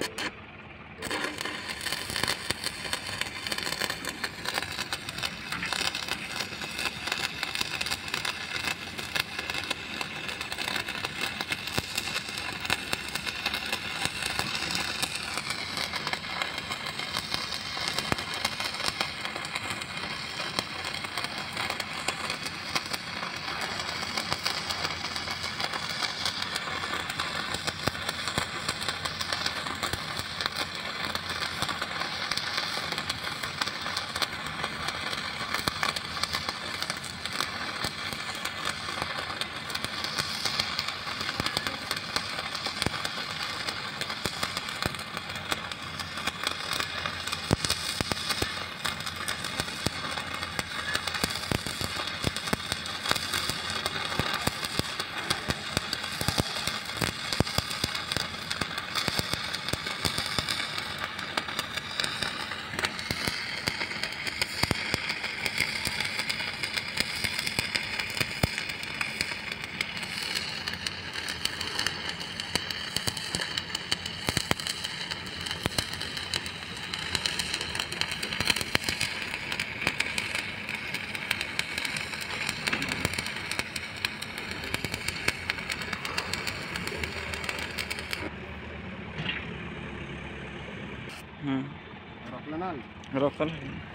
you रखलं है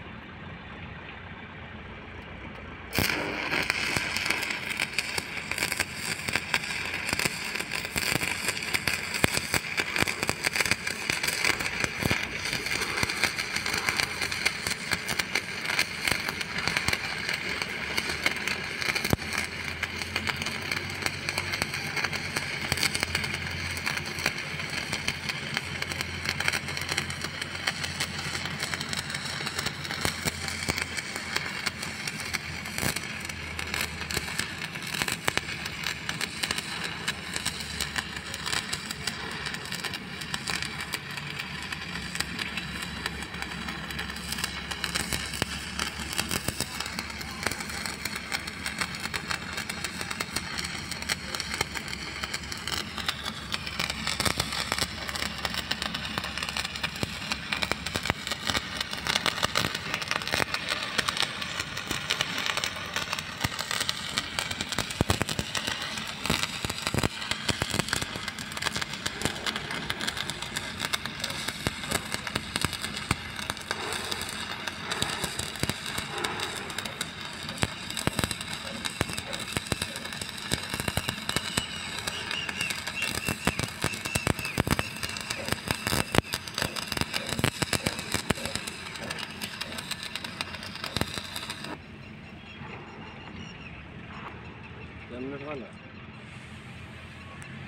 तीन minute वाला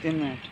तीन मिनट।